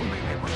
for being able to